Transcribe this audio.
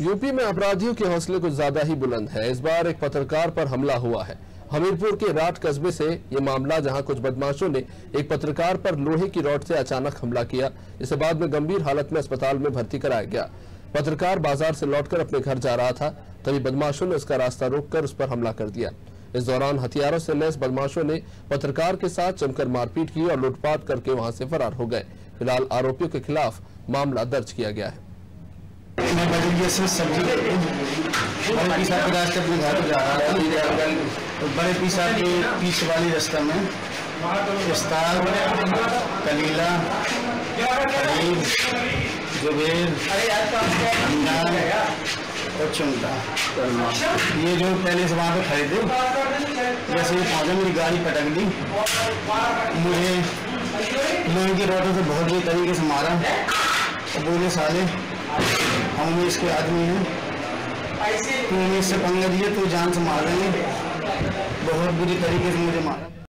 UP में अपराधियों के हौसले कुछ ज़्यादा ही बुलंद है। इस बार एक पत्रकार पर हमला हुआ है। हमीरपुर के राट कस्बे से ये मामला, जहाँ कुछ बदमाशों ने एक पत्रकार पर लोहे की रॉड से अचानक हमला किया, इसे बाद में गंभीर हालत में अस्पताल में भर्ती कराया गया। पत्रकार बाज़ार से लौटकर अपने घर जा रहा था, तभी बदमाशों ने उसका रास्ता रोककर उस पर हमला कर दिया। इस दौरान हथियारों से लैस बदमाशों ने पत्रकार के साथ जमकर मारपीट की और लूटपाट करके वहाँ से फरार हो गए। फ़िलहाल आरोपियों के खिलाफ मामला दर्ज किया गया है। बजरिया से सब्ज़ी बड़े पीसा के रास्ते अपने घर जा रहा था तो बड़े पीसा के पीस वाले रास्ते में इस्तार कलीला खरीद जुबेर और चुमटा। ये जो पहले से वहाँ पे खरीदे जैसे ये पहुँचे मेरी गाड़ी पटक दी, मुझे लोहे की रोटों से बहुत बुरी तरीके से मारा। और बोले साले हम इसके आदमी हैं। तुमने इससे पंगा दिए तो जान से मार देंगे बहुत बुरी तरीके से मुझे मारा।